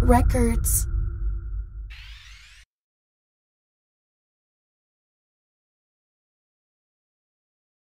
Records.